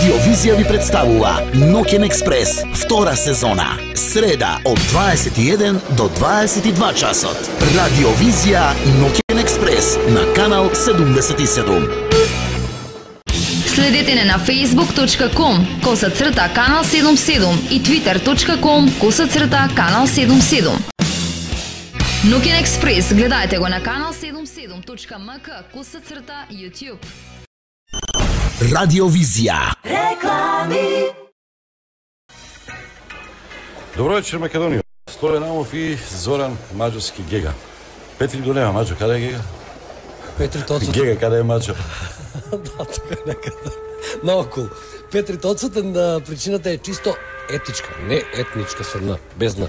Радиовизија ви представува Нокен експрес, втора сезона. Среда од 21 до 22 часот. Радиовизија Нокен експрес на канал 77. Следете не на facebook.com коса црта канал 77 и twitter.com коса црта канал 77. Нокен Експрес гледајте го на канал 77.мк коса црта YouTube. Радиовизија. Добро вечер, Македонија. Стојан Амов и Зоран Маđовски Гега. Петри го нема, Маđо, каде е Гега? Петри Тоцот. Гега, каде е Маđо? да, тука некаде. Наокол. Петри Тоцотен да причината е чисто етичка, не етничка со Н, без Н.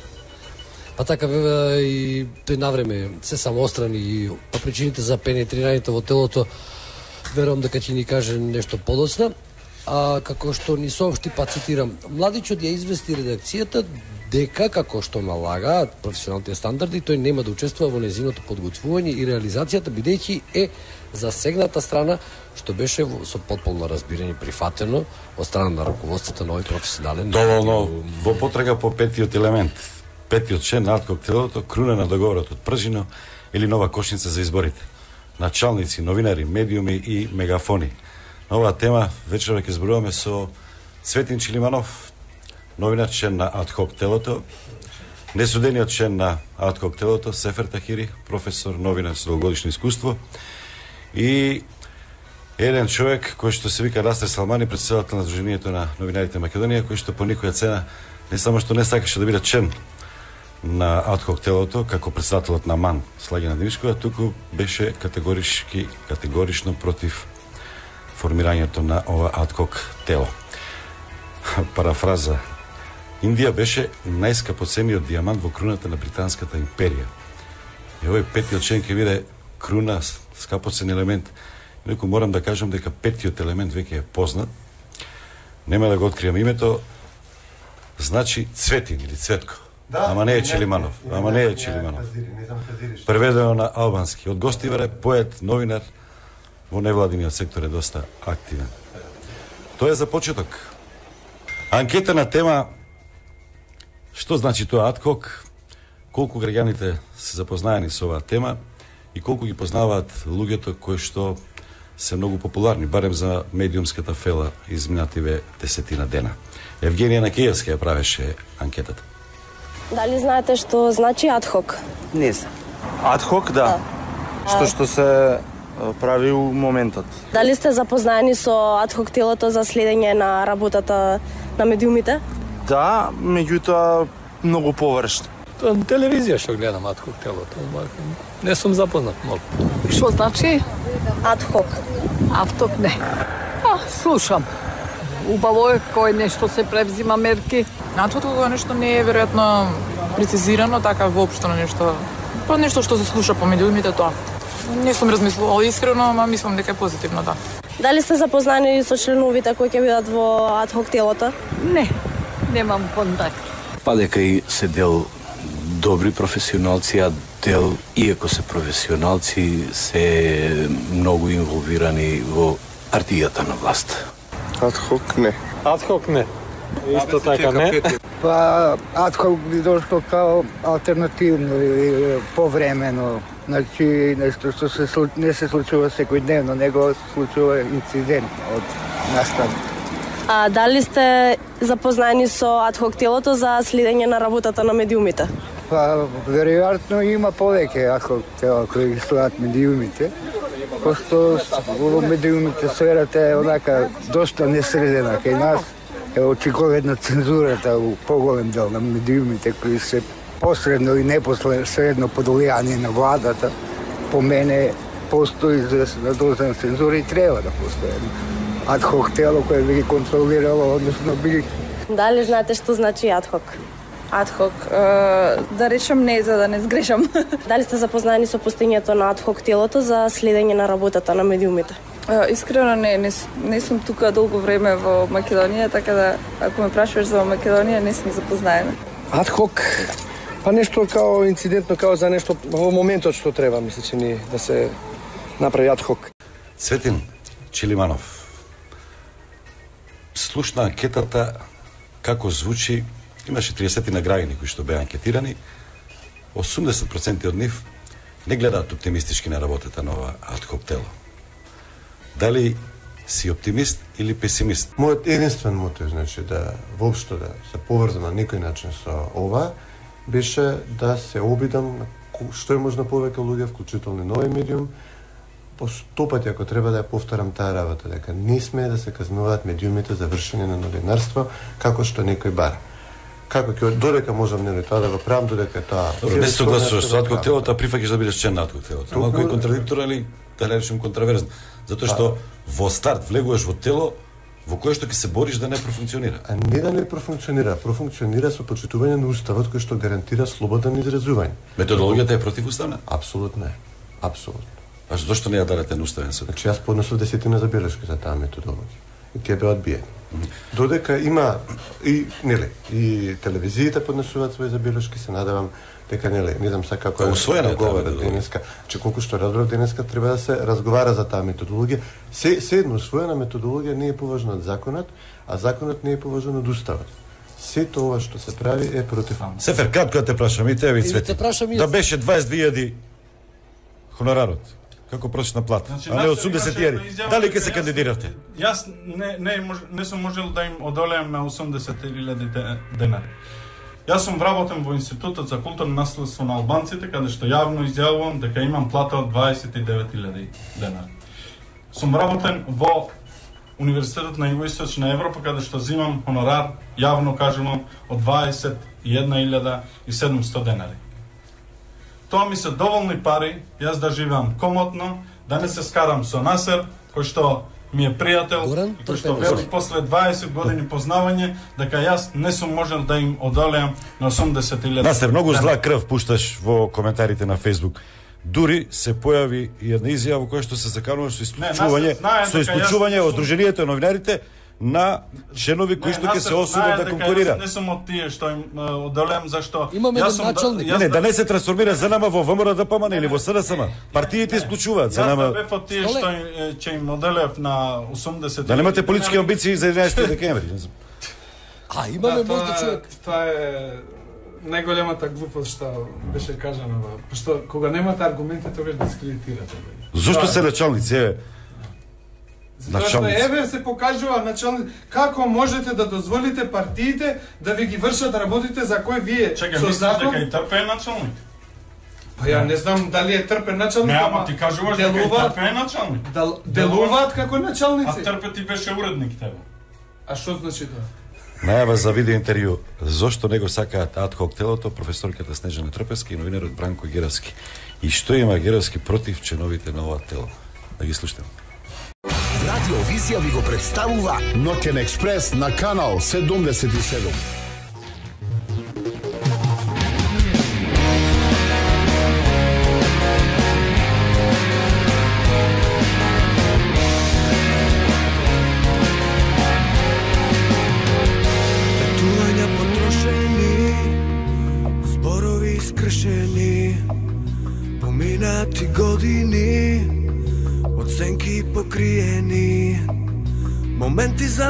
Па така и тој навреме се самострани и па причините за пенетрирањето во телото верувам дека ќе ни каже нешто подоцна. А како што ни соопшти, па цитирам, младичот ја извести редакцијата дека како што налагаат професионалните стандарди, тој нема да учествува во незиното подготвување и реализацијата бидејќи е засегната страна што беше во- со потполно разбирање прифатено од страна на раководството на овој професионален Доволно во потрага по петиот елемент. Петиот член на коктелото, круна на договорот од Пржино или нова кошница за изборите. Началници, новинари, медиуми и мегафони. На оваа тема вечерва ќе зборуваме со Светин Чилиманов, новинар член на Адхок телото, несудениот член на Адхок телото, Сефер Тахири, професор, новинар со долгогодишно искуство и еден човек кој што се вика Растер Салмани, председател на Сдруженијето на новинарите Македонија, кој што по никоја цена не само што не сакаше да биде член на Адхок телото како председателот на МАН Слагина Димишкова, туку беше категорички категорично против формирањето на ова Адхок тело. Парафраза. Индија беше најскапоцениот дијамант во круната на британската империја. И овој петиот член ќе биде круна, скапоцен елемент. Инаку морам да кажам дека петиот елемент веќе е познат. Нема да го откријам името. Значи Цветин или Цветко ама не е Чилиманов. Ама не е Чилиманов. Преведено на албански. Од Гостивар е поет, новинар, во невладиниот сектор е доста активен. Тоа е за почеток. Анкета на тема што значи тоа адхок, колку граѓаните се запознаени со оваа тема и колку ги познаваат луѓето кои што се многу популарни, барем за медиумската фела изминативе десетина дена. Евгенија Накиевска ја правеше анкетата. Дали знаете што значи адхок? Не знам. Адхок, да. Што што се прави у моментот. Дали сте запознаени со адхок телото за следење на работата на медиумите? Да, меѓутоа многу површно. Телевизија што гледам адхок телото, не сум запознат многу. Што значи? Адхок. Авток не. А, слушам. Убаво е кој нешто се превзима мерки. Значи, кога нешто не е веројатно прецизирано, така воопшто нешто, па нешто што се слуша по медиумите тоа. Не сум размислувала искрено, ама мислам дека е позитивно, да. Дали сте запознаени со членовите кои ќе бидат во адхок телото? Не, немам контакт. Па дека и се дел добри професионалци, а дел, иако се професионалци, се многу инволвирани во партијата на власт. Адхок не. Адхок не. Исто така не. Па, адхок би дошло као алтернативно или повремено. Значи, нешто што се, не се случува секојдневно, него случува инцидентно од настан. А дали сте запознаени со адхок телото за следење на работата на медиумите? Па, веројатно има повеќе адхок тела кои ги следат медиумите, пошто во медиумите сферата е онака доста несредена кај нас. Е очигледна цензурата у поголем дел на медиумите кои се посредно и непосредно под влијание на владата. По мене постои известна доза на цензура и треба да постои адхок тело кое би ги контролирало, односно би Дали знаете што значи адхок? Адхок, да речем не за да не сгрешам. Дали сте запознаени со постоењето на адхок телото за следење на работата на медиумите? Искрено не, не, не сум тука долго време во Македонија, така да ако ме прашуваш за Македонија не сме запознаени. Адхок, па нешто као инцидентно, као за нешто во моментот што треба, мисля че ни да се направи адхок. Цветин Чилиманов. слушна анкетата како звучи, имаше 30 награѓени кои што беа анкетирани, 80% од нив не гледаат оптимистички на работата на ова адхок тело. Дали си оптимист или песимист? Мојот единствен мотив, значи, да воопшто да се поврзам на некој начин со ова, беше да се обидам што е можно повеќе луѓе, вклучително и нови медиум, по сто пати ако треба да ја повторам таа работа, дека не сме да се казнуваат медиумите за вршење на новинарство, како што некој бара. Како ќе додека можам нели тоа да го правам, додека Добро, не се согласуваш со телото, а прифаќаш да бидеш член на. Толку- Малку е контрадикторно или да не речем контраверзно. Затоа што во старт влегуваш во тело во кое што ќе се бориш да не профункционира. А не да не профункционира, профункционира со почитување на уставот кој што гарантира слободен изразување. Методологијата е противуставна? Апсолутно е. Апсолутно. А зошто не ја дадете на уставен суд? Значи јас поднесов десетина забелешки за таа методологија. И тие беа одбиени. Додека има и нели и телевизиите поднесуваат своји забелешки, се надевам дека нели не знам сега како е таа говорат методологија. денеска, че колку што разбрав денеска треба да се разговара за таа методологија. Се се едно усвоена методологија не е поважна од законот, а законот не е поважен од уставот. Сето ова што се прави е против Сефер, кратко да те прашам и тебе Цвети. те прашам и Да беше 22.000 хонорарот. Како просечна плата, Значи, а не нас 80 имаше една јари. Дали ќе дека се кандидиравте? Јас не, не, не сум можел да им одолеам на 80.000 де- денари. Јас сум вработен во Институтот за културно наследство на албанците, каде што јавно изјавувам дека имам плата од 29.000 денари. Сум вработен во Универзитетот на Југоисточна Европа, каде што земам хонорар, јавно кажувам, од 21.700 денари. Тоа ми се доволни пари, јас да живеам комотно, да не се скарам со Насер, кој што ми е пријател, Горан, кој што вели после 20 години познавање, дека јас не сум можел да им одолеам на 80.000. Насер, многу зла крв пушташ во коментарите на Facebook. Дури се појави и една изјава која што се закануваш со исклучување, со исклучување од друженијата на новинарите на членови кои што ќе се осудат да конкурира. Не сум од тие што им е, одолеам зашто Имаме јас сум началник. Не, не, да не се трансформира за нама во ВМРО ДПМН или во СДСМ. Партиите исклучуваат за Јас да нама. бев од тие што ќе им оделев на 80 Да немате политички амбиции за 11 декември. не знам. А, имаме Да, можда човек. Тоа е најголемата глупост што беше кажана, во- пошто кога немате аргументи тогаш дискредитирате. Зошто Да. се началници? Еве, Затоа што еве се покажува начални како можете да дозволите партиите да ви ги вршат работите за кои вие Чекај, со мислиш закон дека и трпе е началник? Па ја не знам дали е трпен началник, Не, ама ти кажуваш дека и делуваат- трпе е началник. дел- делуваат како началници. А трпе ти беше уредник тебе. А што значи тоа? Најава за видео интервју зошто не го сакаат адхок телото професорката Снежана Трпески и новинарот Бранко Геровски. И што има Геровски против членовите на ова тело? Да ги слушнем. Радио Визија ви го представува Нокен експрес на канал 77.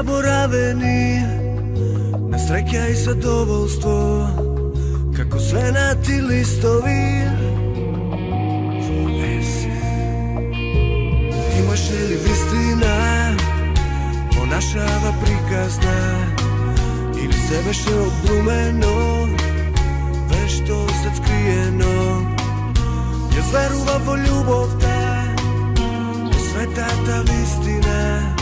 Заборавени На среќа и задоволство, како свенати листови. Имаше ли вистина, понашава приказна, Или се беше обрумено Вешто се скриено Ја верува во љубовта Во светата вистина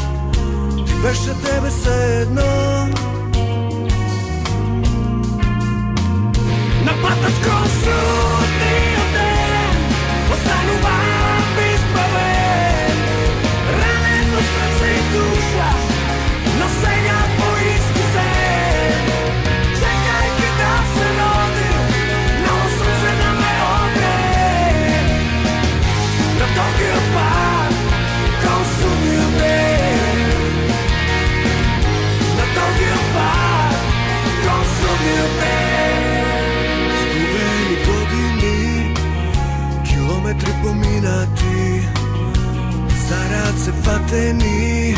беше тебе се едно. На патот кон судниот се фатени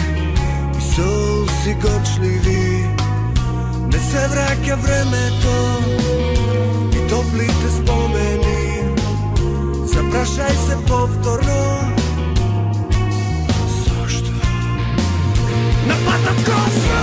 и солси гочливи не се враќа времето и топлите спомени. Запрашај се повторно. Зашто патот косо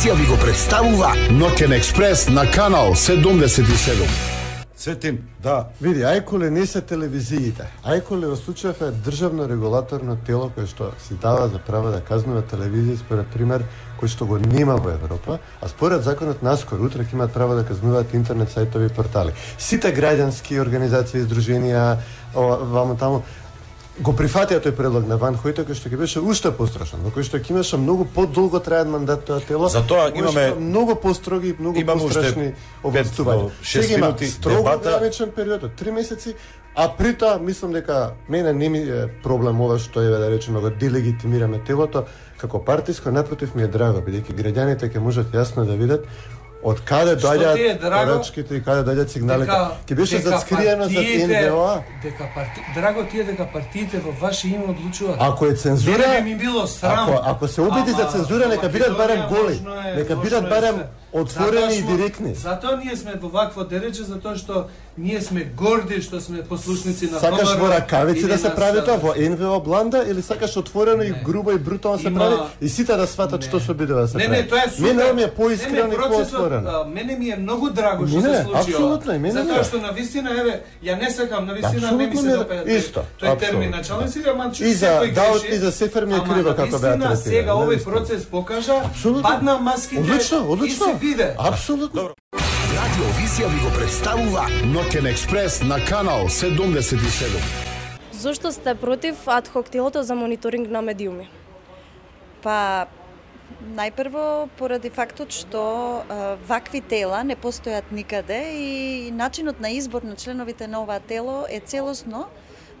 Визија ви го представува Ноќен експрес на канал 77. Цветин, да. Види, ајколе не се телевизиите. Ајколе во случајов е државно регулаторно тело кое што си дава за право да казнува телевизија според пример кој што го нема во Европа, а според законот наскоро утре ќе имаат право да казнуваат интернет сајтови и портали. Сите граѓански организации, издруженија, ова, вамо таму, го прифатија тој предлог на Ван Хојте кој што ќе беше уште пострашен, во кој што ќе имаше многу подолго траен мандат тоа тело. Затоа имаме- многу построги, многу Имаме уште пострашни шест Сега има строго дебата. ограничен период од 3 месеци, а при тоа мислам дека мене не ми е проблем ова што еве да речеме го делегитимираме телото како партиско, напротив ми е драго бидејќи граѓаните ќе можат јасно да видат од каде доаѓаат порачките и каде доаѓаат сигналите. Ќе беше дека зацкриено за НВО. Дека парти... Драго ти е дека партиите во ваше име одлучуваат. Ако е цензура, ми било срам. Ако, ако се обиди за цензура, нека бидат барем голи. Нека бидат барем отворени и директни. Затоа ние сме во вакво дереже, затоа што ние сме горди што сме послушници на Сакаш во ракавици да се прави тоа во НВО бланда или сакаш отворено и грубо и брутално се Има- прави и сите да сватат што се обидува да се Не, прави. не, тоа е супер. Мене ми е Не, поискрено не, и поотворено. Мене ми е многу драго што Не, се случи апсолутно, мене Затоа што на вистина еве ја не сакам на вистина не ми се допаѓа тој- исто, тој термин да. сега ма И за секој Даут греши, и за Сефер ми е криво како беа Сега овој процес покажа, падна маските Одлично, одлично. Виде. Апсолутно. Радио Визија ви го представува Ноќен експрес на канал 77. Зошто сте против адхок телото за мониторинг на медиуми? Па, најпрво поради фактот што а, вакви тела не постојат никаде и начинот на избор на членовите на ова тело е целосно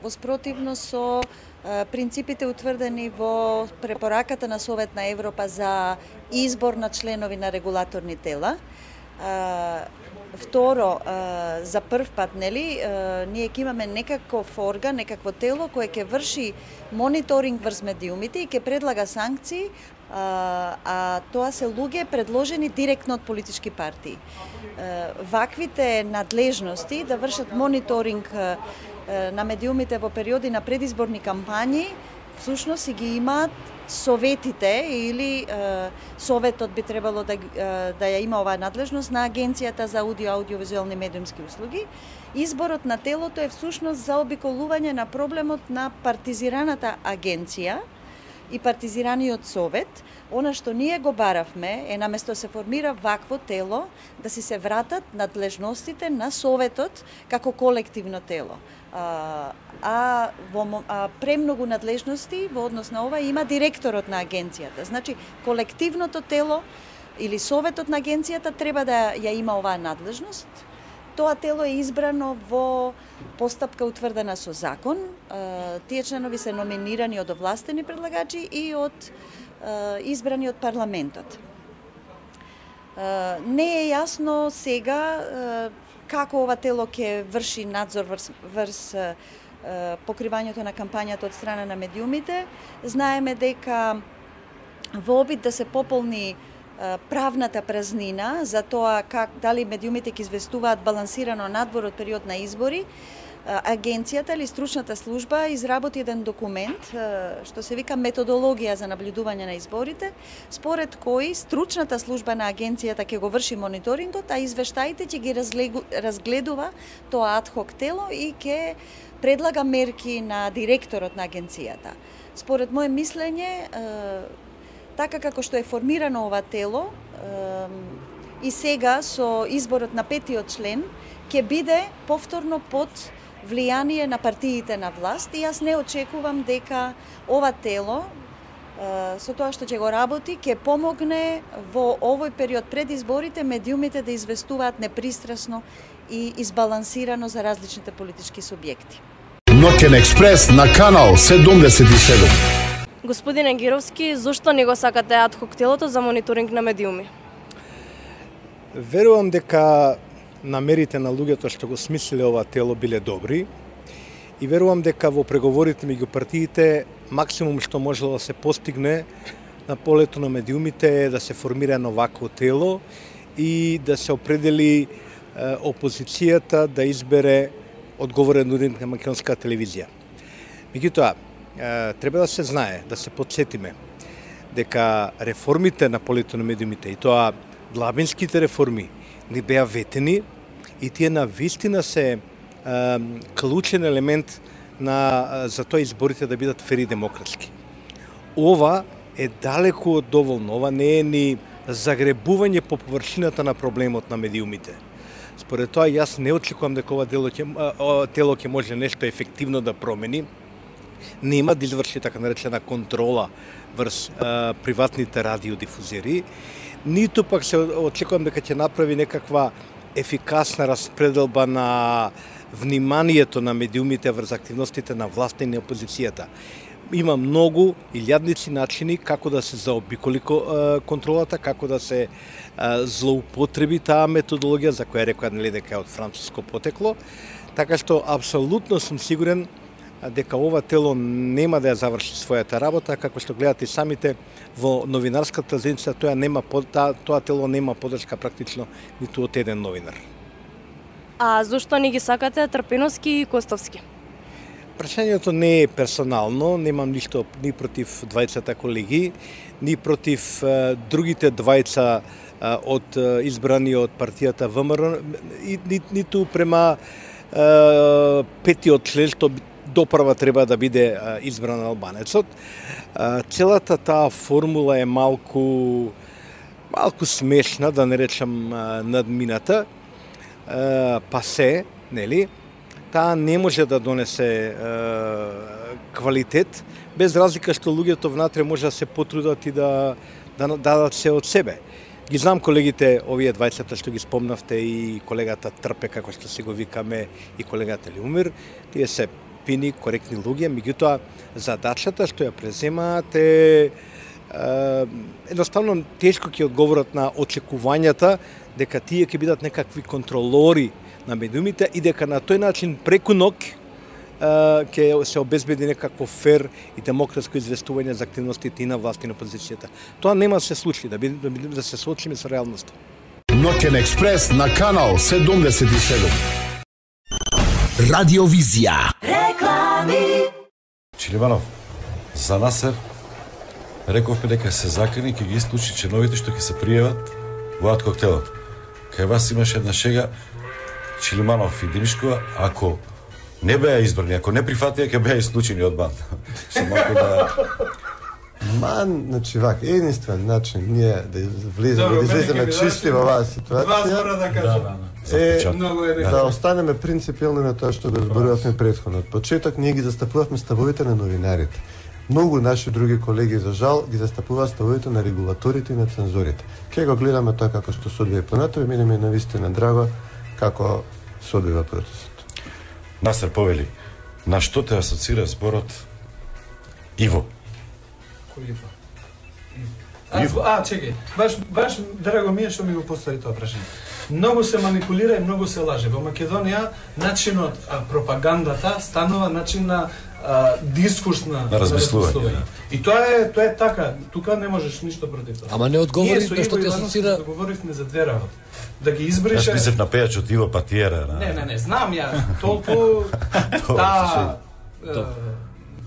воспротивно со а, принципите утврдени во препораката на Совет на Европа за избор на членови на регулаторни тела. Второ, за прв пат, нели, ние ќе имаме некаков орган, некакво тело кое ќе врши мониторинг врз медиумите и ќе предлага санкции, а, а тоа се луѓе предложени директно од политички партии. Ваквите надлежности да вршат мониторинг на медиумите во периоди на предизборни кампањи, всушност си ги имаат советите или е, советот би требало да, е, да ја има оваа надлежност на Агенцијата за аудио аудиовизуелни медиумски услуги. Изборот на телото е всушност за обиколување на проблемот на партизираната агенција и партизираниот совет, она што ние го баравме е наместо да се формира вакво тело, да си се вратат надлежностите на советот како колективно тело. А, а, во, а премногу надлежности во однос на ова има директорот на агенцијата. Значи, колективното тело или советот на агенцијата треба да ја има оваа надлежност, Тоа тело е избрано во постапка утврдена со закон. Тие членови се номинирани од овластени предлагачи и од избрани од парламентот. Не е јасно сега како ова тело ќе врши надзор врз, врз покривањето на кампањата од страна на медиумите. Знаеме дека во обид да се пополни правната празнина за тоа как дали медиумите ќе известуваат балансирано надвор од период на избори, агенцијата или стручната служба изработи еден документ што се вика методологија за наблюдување на изборите, според кој стручната служба на агенцијата ќе го врши мониторингот, а извештаите ќе ги разгледува тоа адхок тело и ќе предлага мерки на директорот на агенцијата. Според мое мислење, така како што е формирано ова тело, и сега со изборот на петиот член, ќе биде повторно под влијание на партиите на власт и јас не очекувам дека ова тело со тоа што ќе го работи, ќе помогне во овој период пред изборите медиумите да известуваат непристрасно и избалансирано за различните политички субјекти. Нокен експрес на канал 77. Господине Гировски, зошто не го сакате адхок телото за мониторинг на медиуми? Верувам дека намерите на луѓето што го смислиле ова тело биле добри и верувам дека во преговорите меѓу партиите максимум што можело да се постигне на полето на медиумите е да се формира едно вакво тело и да се определи опозицијата да избере одговорен уредник на македонска телевизија. Меѓутоа, треба да се знае, да се подсетиме дека реформите на полето на медиумите и тоа длабинските реформи ни беа ветени и тие на вистина се а, клучен елемент на за тоа изборите да бидат фери демократски. Ова е далеку од доволно, ова не е ни загребување по површината на проблемот на медиумите. Според тоа јас не очекувам дека ова дело ќе тело ќе може нешто ефективно да промени. Нема да изврши така наречена контрола врз а, приватните радиодифузери ниту пак се очекувам дека ќе направи некаква ефикасна распределба на вниманието на медиумите врз активностите на власта и на опозицијата. Има многу илјадници начини како да се заобиколи контролата, како да се злоупотреби таа методологија за која рекоа нели дека е од француско потекло. Така што апсолутно сум сигурен дека ова тело нема да ја заврши својата работа, како што гледате самите во новинарската заедница, тоа нема тоа, тело нема подршка практично ниту од еден новинар. А зошто не ги сакате Трпеновски и Костовски? Прашањето не е персонално, немам ништо ни против двајцата колеги, ни против uh, другите двајца uh, од uh, избрани од партијата ВМРО, и, ни, ниту према петиот член што допрва треба да биде избран албанецот. Целата таа формула е малку малку смешна, да не речам надмината, па се, нели? Таа не може да донесе квалитет, без разлика што луѓето внатре може да се потрудат и да, да дадат се од себе. Ги знам колегите, овие двајцата што ги спомнавте и колегата Трпе, како што се го викаме, и колегата Лиумир, тие се фини, коректни луѓе, меѓутоа задачата што ја преземаат е, е едноставно тешко ќе одговорат на очекувањата дека тие ќе бидат некакви контролори на медиумите и дека на тој начин преку ног ќе се обезбеди некакво фер и демократско известување за активностите и на власт и на опозицијата. Тоа нема да се случи, да, би, да, да се соочиме со реалноста. Нокен експрес на канал 77. Радиовизија. Реклами. Чилиманов, за Насер, рековме дека се закани ќе ги исклучи чиновите што ќе се пријават во ад коктелот. Кај вас имаше една шега Чилиманов и Димишкова, ако не беа избрани, ако не прифатија, ќе беа исклучени од банд. Со малку да Ма, значи вак, единствен начин ние да влеземе, да излеземе чисти во оваа ситуација. Два да кажам. Да, да, да. Е, Многу е да останеме принципилни на тоа што го зборувавме претходно. Од почеток ние ги застапувавме ставовите на новинарите. Многу наши други колеги, за жал, ги застапуваат ставовите на регулаторите и на цензорите. Ке го гледаме тоа како што се одвива понатоа и мене ми е навистина драго како се одвива процесот. Насер повели, на што те асоцира зборот Иво? А, а, чекај, баш, баш драго ми е што ми го постави тоа прашање. Многу се манипулира и многу се лаже. Во Македонија начинот а, пропагандата станува начин на а, дискурс на, На размислување, И тоа е тоа е така, тука не можеш ништо против тоа. Ама не одговори на што Ивановски асоцира- Договоривме за две работи. Да ги Јас избрише мислев на пејачот Иво Патиера. На... Не, не, не, знам ја толку да Добро.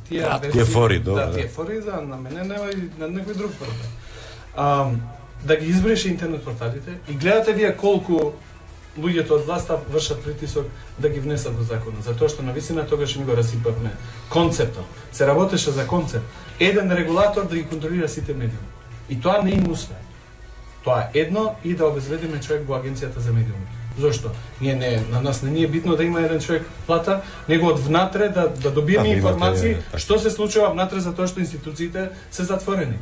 Тие Кратко. версии- Тие фори, добро, Да, да. тие фори за на мене нема и на некој друг проблем. А, да ги избрише интернет порталите и гледате вие колку луѓето од власта вршат притисок да ги внесат во законот, затоа што на висина тогаш ми го расипавме концептот. Се работеше за концепт. Еден регулатор да ги контролира сите медиуми. И тоа не им успеа. Тоа е едно и да обезведиме човек во агенцијата за медиуми. Зошто? Ние не, на нас не ни е битно да има еден човек плата, него од внатре да, да добиеме Да, имате, информации така. што се случува внатре затоа што институциите се затворени.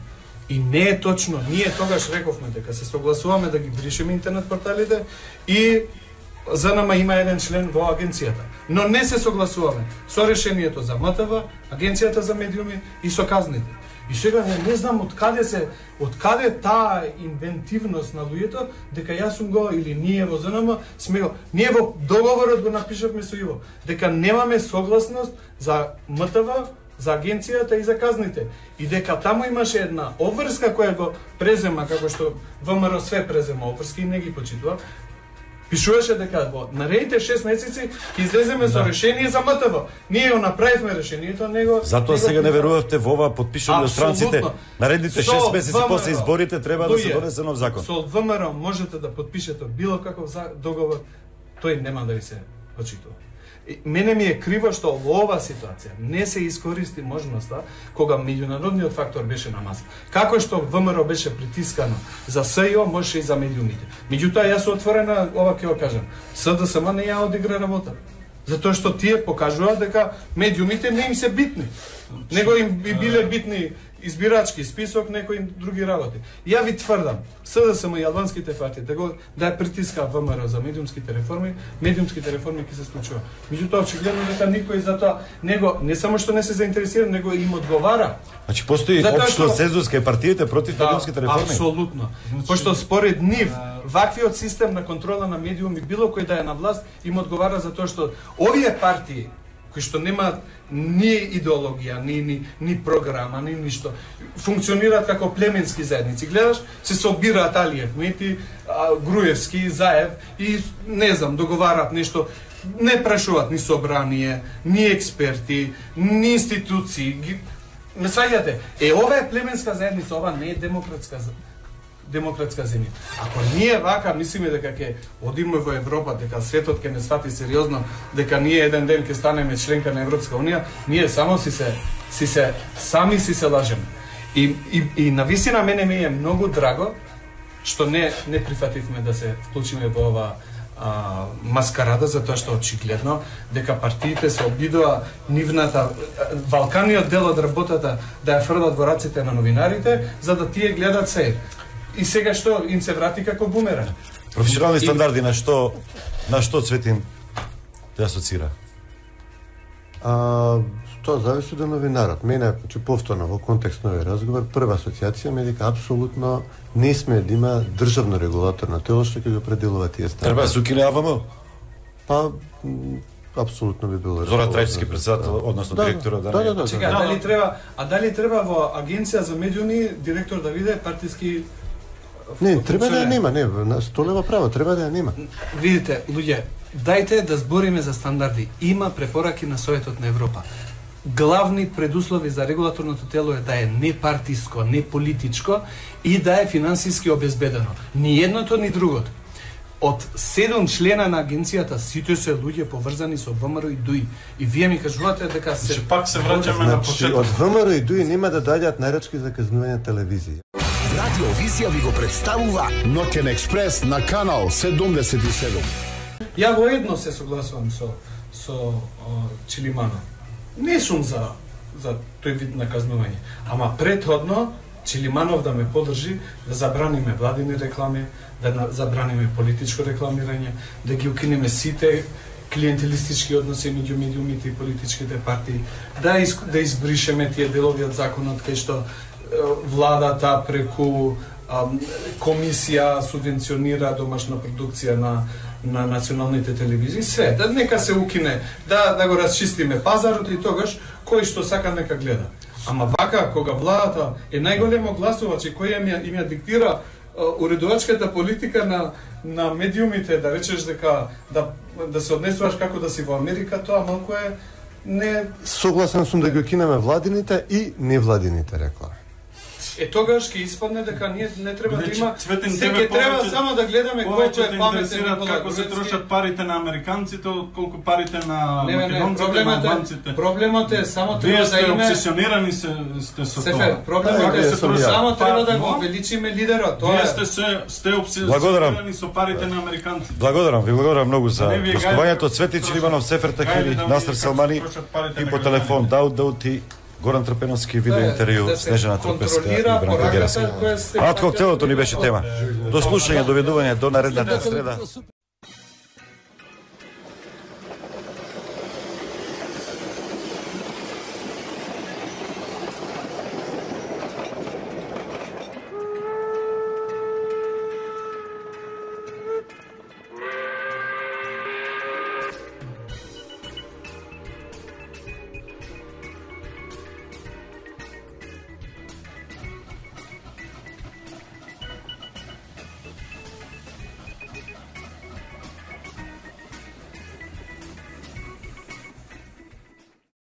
И не е точно. Ние тогаш рековме дека се согласуваме да ги бришеме интернет порталите и за нама има еден член во агенцијата. Но не се согласуваме со решението за МТВ, агенцијата за медиуми и со казните. И сега не, не знам од каде се, од каде таа инвентивност на луѓето, дека јас сум го или ние во ЗНМ сме го. Ние во договорот го напишавме со Иво, дека немаме согласност за МТВ, за агенцијата и за казните. И дека таму имаше една обврска која го презема, како што ВМРО све презема обврски и не ги почитува, пишуваше дека во наредните 6 месеци ќе излеземе со Да. решение за МТВ. Ние го направивме решението, него Затоа него сега не верувавте во ова подпишано од странците. Наредните Со 6 месеци ВМРО, после изборите треба да се донесе нов закон. Со ВМРО можете да подпишете било каков договор, тој нема да ви се почитува. Мене ми е криво што во оваа ситуација не се искористи можноста кога меѓународниот фактор беше на маса. Како што ВМРО беше притискано за СИО, можеше и за медиумите. Меѓутоа јас отворена ова ќе го кажам. СДСМ не ја одигра работа. Затоа што тие покажуваат дека медиумите не им се битни. Него им би биле битни избирачки список, некои други работи. Ја ви тврдам, СДСМ и албанските партии да го да ја притиска ВМРО за медиумските реформи, медиумските реформи ќе се случува. Меѓутоа очигледно дека никој за тоа него не само што не се заинтересира, него им одговара. Значи постои Затоа општо што- цензус кај партиите против Да, медиумските реформи. Апсолутно. Пошто според нив, ваквиот систем на контрола на медиуми, било кој да е на власт, им одговара за тоа што овие партии кои што немаат ни идеологија, ни, ни, ни програма, ни ништо, функционираат како племенски заедници. Гледаш, се собираат Алиев, Мети, Груевски, Заев и не знам, договараат нешто не прашуваат ни собрание, ни експерти, ни институции. Ги... Ме сваѓате? Е, ова е племенска заедница, ова не е демократска заедница демократска земја. Ако ние вака мислиме дека ќе одиме во Европа, дека светот ќе не свати сериозно, дека ние еден ден ќе станеме членка на Европска унија, ние само си се си се сами си се лажеме. И и и на висина мене ми е многу драго што не не прифативме да се вклучиме во ова а, маскарада затоа што очигледно дека партиите се обидува нивната валканиот дел од работата да ја фрлат во раците на новинарите за да тие гледат се. И сега што им се врати како бумеранг. Професионални И- стандарди на што на што Цветин те асоцира? А, тоа зависи од новинарот. Мене, значи повторно во контекст на овој разговор, прва асоциација ми е дека апсолутно не сме да има државно регулаторно тело што ќе го пределува тие стандарди. Треба да се укине АВМ. Па апсолутно би било. Зора. Трајчски председател, односно Да, да, директора да, да, да, да, Чека, да. дали треба, а дали треба во агенција за медиуми директор да биде партиски Не, треба да ја нема, не, на столева право, треба да ја нема. Видите, луѓе, дајте да збориме за стандарди. Има препораки на Советот на Европа. Главни предуслови за регулаторното тело е да е непартиско, не политичко и да е финансиски обезбедено. Ни едното, ни другото. Од седум члена на агенцијата, сите се луѓе поврзани со ВМРО и ДУИ. И вие ми кажувате дека се... Значи, пак се враќаме на Значи, почеток. од ВМРО и ДУИ нема да доаѓаат нарачки за казнување телевизија. Радио Визија ви го представува Ноќен експрес на канал 77. Ја во едно се согласувам со со о, Чилимано. Не сум за за тој вид наказнување, ама предходно Чилиманов да ме подржи да забраниме владини реклами, да забраниме политичко рекламирање, да ги укинеме сите клиентелистички односи меѓу медиумите и политичките партии, да из, да избришеме тие делови од законот кај што владата преку комисија субвенционира домашна продукција на на националните телевизии, све, да нека се укине, да да го расчистиме пазарот и тогаш кој што сака нека гледа. Ама вака кога владата е најголемо гласувач и кој им ја, им ја диктира уредувачката политика на на медиумите, да речеш дека да да се однесуваш како да си во Америка, тоа малку е не Согласен сум да ги кинеме владините и невладините рекла. Е тогаш ќе испадне дека ние не треба да Бидејќи, има Цветин, се ќе треба повеќе- само да гледаме колку е те паметен Никола како се Груевски. трошат парите на американците отколку парите на Не, не, не, македонците, на проблемот е, албанците. проблемот е само Вие треба сте да име обсесионирани се сте со Сефер, тоа. проблемот е се само треба да го но, увеличиме лидерот. Тоа Вие е. сте се сте обсесионирани со парите на американците. Благодарам, ви благодарам многу за Не, вие гостувањето. гајде- Цвети Чиливанов, Сефер Тахири, да Настр види Салмани се и по телефон Дауд Даути, Горан Трпеновски, видео Да, интервју, да Снежана Трпеска и Бранка Гераси. која се Ад коктелото ни беше тема. До слушање, до видување, до наредната среда.